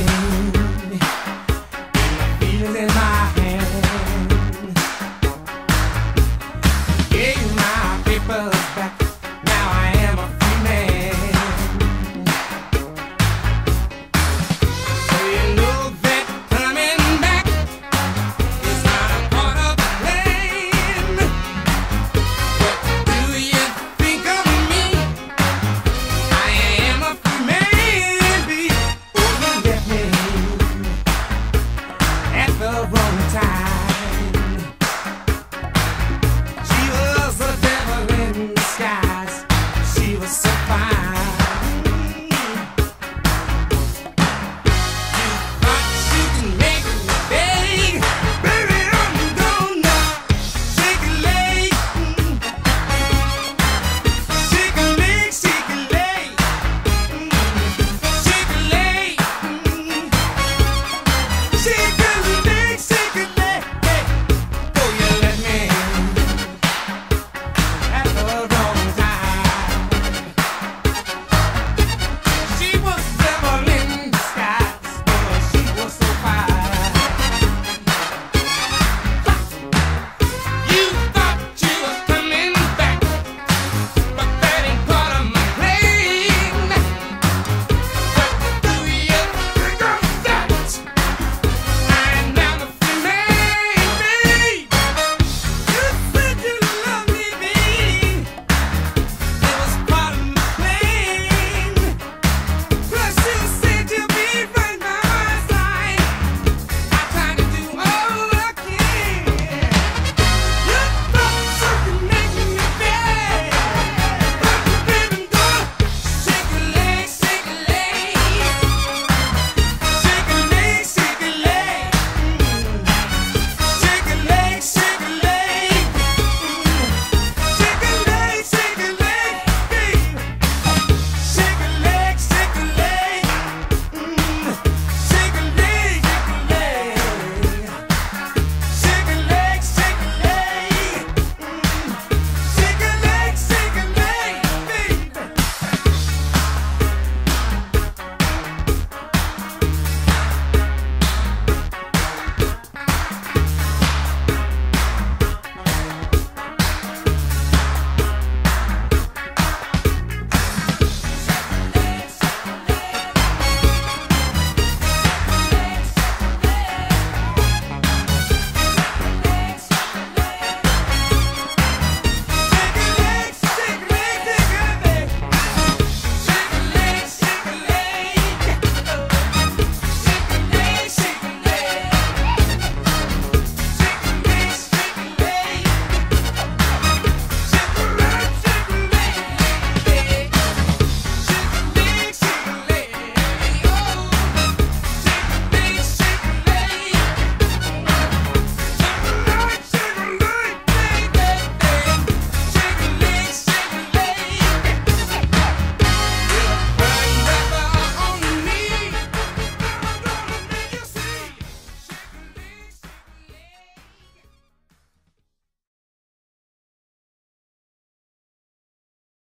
you.